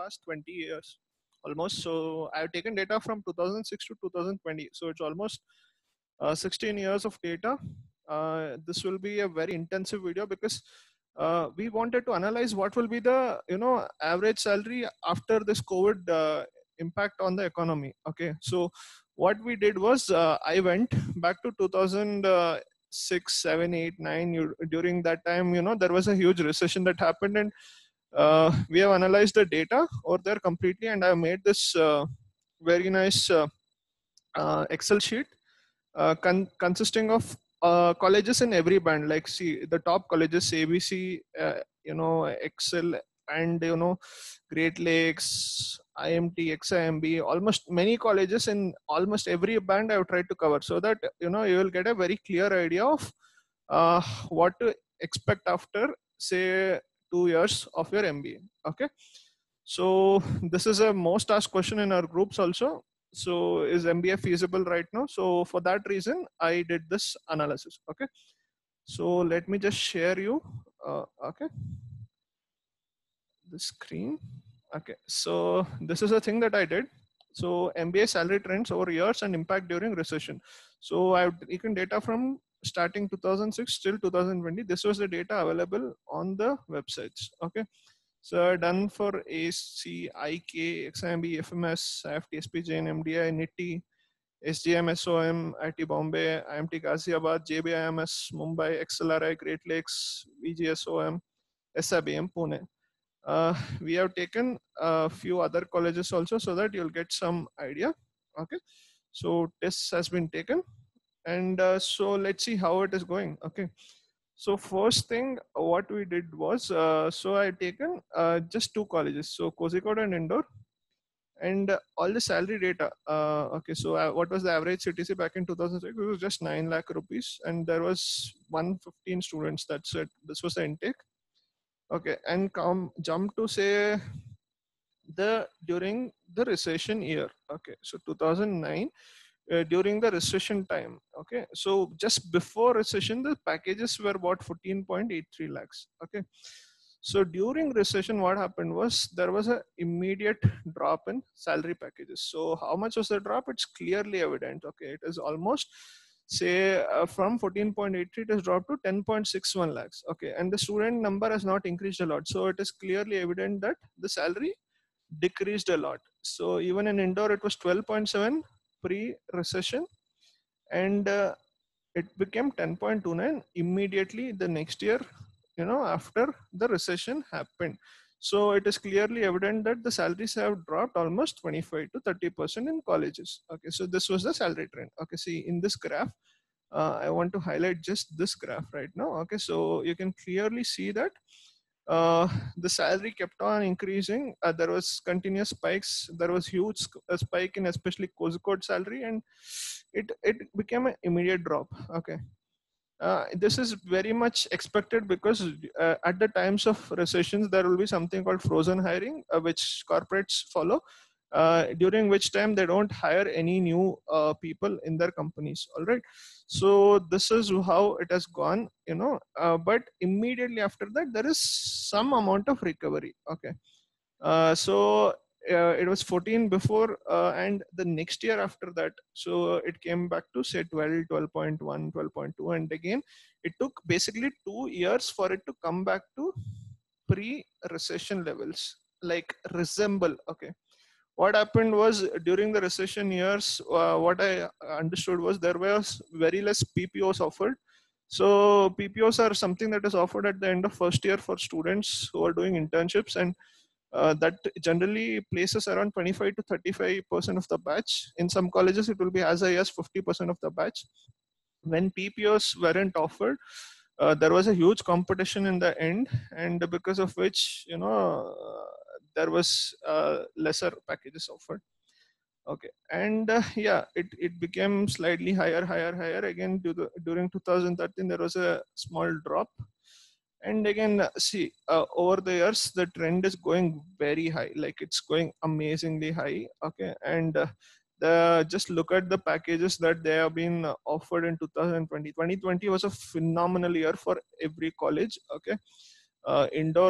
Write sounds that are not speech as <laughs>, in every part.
past 20 years almost. So I've taken data from 2006 to 2020. So it's almost uh, 16 years of data. Uh, this will be a very intensive video because uh, we wanted to analyze what will be the you know average salary after this COVID uh, impact on the economy. Okay, so what we did was uh, I went back to 2006, 7, 8, 9. You, during that time, you know, there was a huge recession that happened and uh, we have analyzed the data over there completely and I have made this uh, very nice uh, uh Excel sheet uh, con consisting of uh, colleges in every band. Like see the top colleges ABC, you know, Excel and you know, Great Lakes, IMT, XIMB, almost many colleges in almost every band I've tried to cover. So that you know you will get a very clear idea of what to expect after say two years of your MBA. Okay. So this is a most asked question in our groups also. So is MBA feasible right now? So for that reason, I did this analysis. Okay. So let me just share you. Uh, okay. The screen. Okay. So this is a thing that I did. So MBA salary trends over years and impact during recession. So I've taken data from starting 2006 till 2020 this was the data available on the websites okay so done for AC, IK, XIMB, FMS, IIFT, SPJ, MDI, NITIE, SGM, SOM, IIT Bombay, IMT Ghaziabad, JBIMS, Mumbai, XLRI, Great Lakes, VGSOM, SIBM, Pune. Uh, we have taken a few other colleges also so that you'll get some idea. Okay. So this has been taken and uh, so let's see how it is going. Okay. So first thing what we did was uh, so i taken uh, just two colleges. So kozhikode and indore. And all the salary data uh, okay so uh, what was the average ctc back in 2006 it was just 9 lakh rupees. And there was 115 students. That's it. This was the intake. Okay. And come jump to say the during the recession year. Okay. So 2009 uh, during the recession time. Okay, so just before recession, the packages were about 14.83 lakhs. Okay, so during recession, what happened was there was an immediate drop in salary packages. So how much was the drop? It's clearly evident. Okay, it is almost say uh, from 14.83 it has dropped to 10.61 lakhs okay and the student number has not increased a lot so it is clearly evident that the salary decreased a lot so even in Indore it was 12.7 pre-recession and uh, it became 10.29 immediately the next year you know after the recession happened. So it is clearly evident that the salaries have dropped almost 25 to 30 percent in colleges. Okay so this was the salary trend. Okay see in this graph uh, i want to highlight just this graph right now. Okay so you can clearly see that uh, the salary kept on increasing. Uh, there was continuous spikes. There was huge spike in especially Kozhikode salary, and it it became an immediate drop. Okay, uh, this is very much expected because uh, at the times of recessions there will be something called frozen hiring, uh, which corporates follow. Uh, during which time they don't hire any new uh, people in their companies all right? So this is how it has gone you know uh, but immediately after that there is some amount of recovery okay? Uh, so uh, it was 14 before uh, and the next year after that so it came back to say 12 12.1 12.2 and again it took basically two years for it to come back to pre recession levels like resemble okay what happened was during the recession years, uh, what I understood was there was very less PPOs offered. So PPOs are something that is offered at the end of first year for students who are doing internships and uh, that generally places around 25 to 35 percent of the batch. In some colleges, it will be as high as 50 percent of the batch. When PPOs weren't offered, uh, there was a huge competition in the end, and because of which, you know, there was uh, lesser packages offered. Okay. And uh, yeah it, it became slightly higher higher higher. Again during 2013 there was a small drop. And again see uh, over the years the trend is going very high. Like it's going amazingly high. Okay. And uh, the just look at the packages that they have been offered in 2020 2020 was a phenomenal year for every college. Okay uh,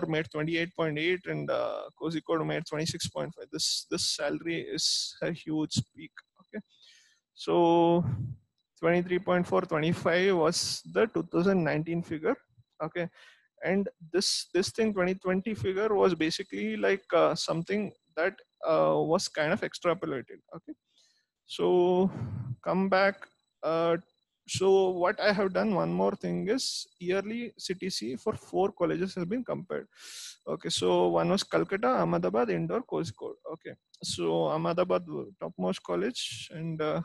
made 28.8 and uh, Kozhikode made 26.5. This this salary is a huge peak. Okay, so 23.4, 25 was the 2019 figure. Okay, and this this thing 2020 figure was basically like uh, something that uh, was kind of extrapolated. Okay, so come back uh, so what I have done, one more thing is yearly CTC for four colleges has been compared. Okay, so one was Calcutta, Ahmedabad, Indore, Kozhikode. Okay, so Ahmedabad, topmost college, and uh,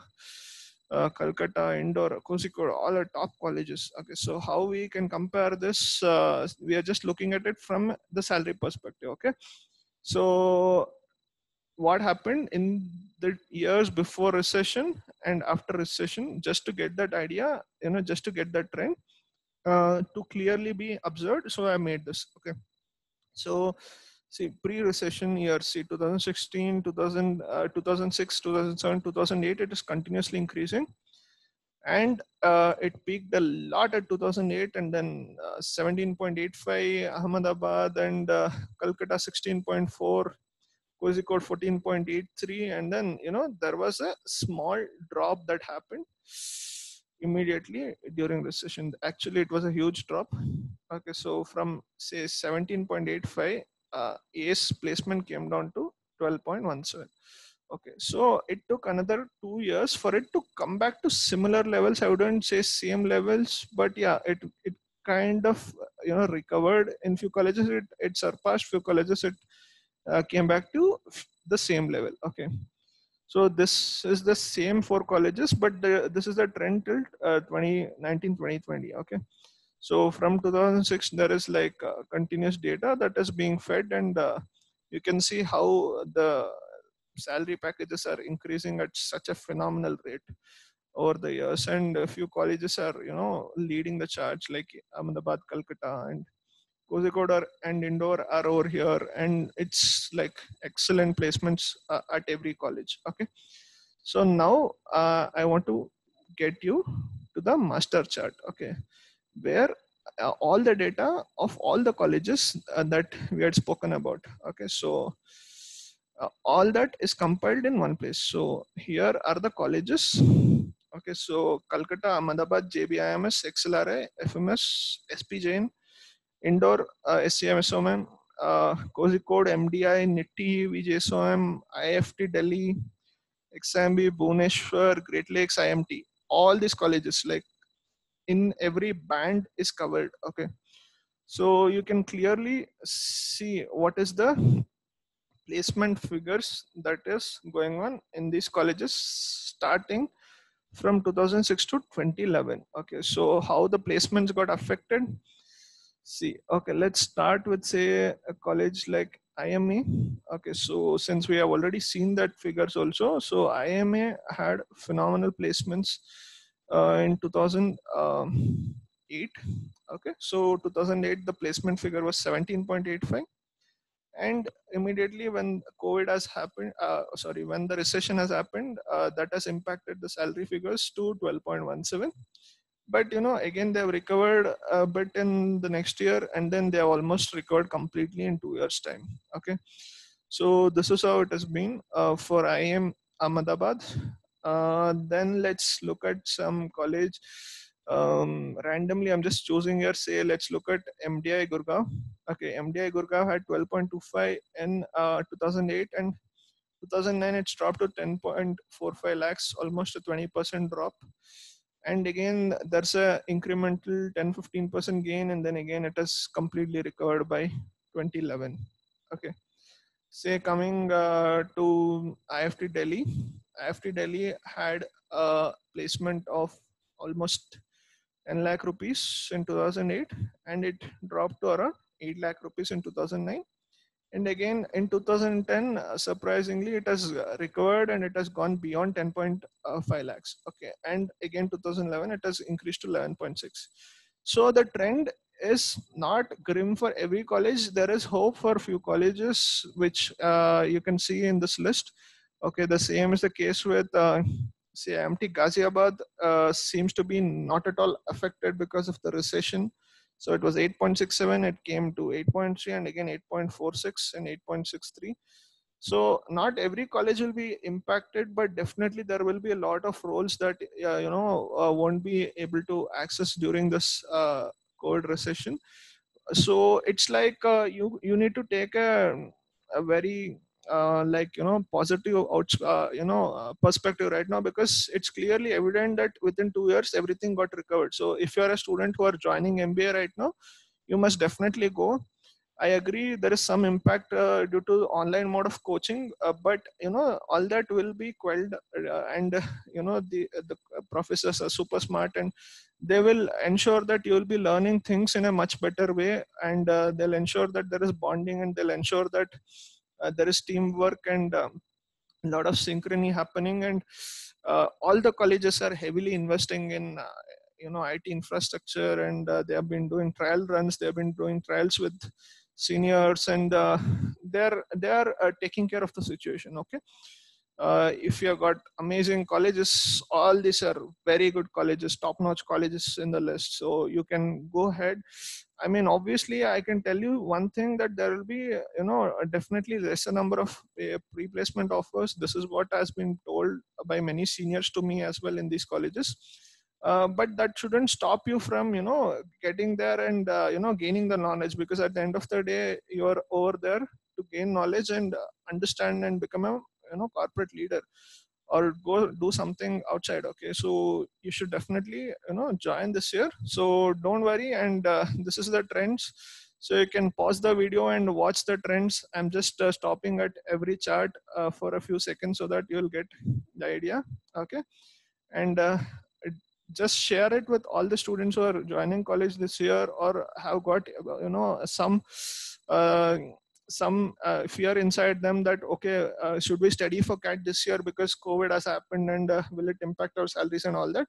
uh, Calcutta, Indore, Kozhikode, all are top colleges. Okay, so how we can compare this? Uh, we are just looking at it from the salary perspective. Okay, so what happened in the years before recession and after recession just to get that idea you know just to get that trend uh, to clearly be observed. So i made this okay. So see pre-recession year see 2016 2000 uh, 2006 2007 2008 it is continuously increasing. And uh, it peaked a lot at 2008 and then uh, 17.85 ahmedabad and uh, calcutta 16.4 Kozhikode 14.83 and then you know there was a small drop that happened immediately during recession. Actually it was a huge drop. Okay so from say 17.85 uh, ace placement came down to 12.17 okay so it took another two years for it to come back to similar levels. I wouldn't say same levels but yeah it it kind of you know recovered. In few colleges it, it surpassed few colleges. It uh, came back to the same level okay. So this is the same for colleges but the, this is the trend till uh, 2019 2020 okay. So from 2006 there is like uh, continuous data that is being fed and uh, you can see how the salary packages are increasing at such a phenomenal rate over the years. And a few colleges are you know leading the charge like ahmedabad calcutta and Kozhikode and Indore are over here, and it's like excellent placements uh, at every college. Okay, so now uh, I want to get you to the master chart. Okay, where uh, all the data of all the colleges uh, that we had spoken about. Okay, so uh, all that is compiled in one place. So here are the colleges. Okay, so Calcutta, Ahmedabad, JBIMS, XLRI, FMS, SP Jain, Indore uh, SCM uh, Kozhikode, MDI, NITIE, VGSOM, IIFT Delhi, XIMB, Bhubaneswar, Great Lakes, IMT. All these colleges, like in every band is covered. Okay. So you can clearly see what is the placement figures that is going on in these colleges starting from 2006 to 2011. Okay. So how the placements got affected see okay let's start with say a college like IIMA okay so since we have already seen that figures also so IIMA had phenomenal placements uh, in 2008 um, okay so 2008 the placement figure was 17.85 and immediately when covid has happened uh, sorry when the recession has happened uh, that has impacted the salary figures to 12.17 but you know again they've recovered a bit in the next year and then they have almost recovered completely in two years time okay? So this is how it has been uh, for iim ahmedabad. Uh, then let's look at some college. Um, randomly i'm just choosing here. Say let's look at mdi gurgaon okay? Mdi gurgaon had 12.25 in uh, 2008 and 2009 it's dropped to 10.45 lakhs almost a 20% drop and again there's a incremental 10 15% gain and then again it is completely recovered by 2011 okay. Say coming uh, to iift delhi. Ift delhi had a placement of almost 10 lakh rupees in 2008 and it dropped to around 8 lakh rupees in 2009 and again in 2010 uh, surprisingly it has uh, recovered and it has gone beyond 10.5 uh, lakhs. Okay and again 2011 it has increased to 11.6 so the trend is not grim for every college. There is hope for few colleges which uh, you can see in this list. Okay the same is the case with uh, say IMT Ghaziabad uh, seems to be not at all affected because of the recession So it was 8.67, it came to 8.3 and again 8.46 and 8.63. So not every college will be impacted, but definitely there will be a lot of roles that uh, you know uh, won't be able to access during this uh, COVID recession. So it's like uh, you you need to take a, a very uh, like you know positive out, uh, you know uh, perspective right now because it's clearly evident that within two years everything got recovered. So if you are a student who are joining mba right now you must definitely go. I agree there is some impact uh, due to online mode of coaching uh, but you know all that will be quelled and you know the the professors are super smart and they will ensure that you will be learning things in a much better way and they'll ensure that there is bonding and they'll ensure that there is teamwork and a um, lot of synchrony happening and uh, all the colleges are heavily investing in uh, you know IT infrastructure and uh, they have been doing trial runs they have been doing trials with seniors and uh, they're they are uh, taking care of the situation okay uh, if you have got amazing colleges all these are very good colleges top notch colleges in the list. So you can go ahead. I mean obviously i can tell you one thing that there will be you know definitely a number of uh, pre-placement offers. This is what has been told by many seniors to me as well in these colleges. Uh, but that shouldn't stop you from you know getting there and uh, you know gaining the knowledge because at the end of the day you're over there to gain knowledge and understand and become a you know corporate leader or go do something outside okay? So you should definitely you know join this year. So don't worry and uh, <laughs> this is the trends. So you can pause the video and watch the trends. I'm just uh, stopping at every chart uh, for a few seconds so that you'll get the idea okay? And uh, just share it with all the students who are joining college this year or have got you know some uh, some uh, fear inside them that okay uh, should we study for cat this year because covid has happened and uh, will it impact our salaries and all that?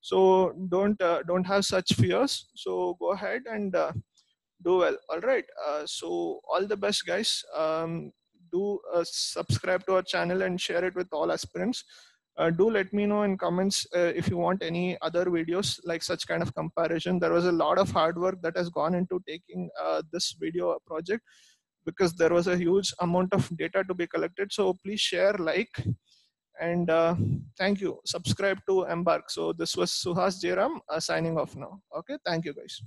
So don't uh, don't have such fears. So go ahead and uh, do well. All right uh, so all the best guys. Um, do subscribe to our channel and share it with all aspirants. Do let me know in comments if you want any other videos like such kind of comparison. There was a lot of hard work that has gone into taking this video project because there was a huge amount of data to be collected. So please share, like, and uh, thank you. Subscribe to eMBArk. So this was Suhas Jairam uh, signing off now. Okay, thank you guys.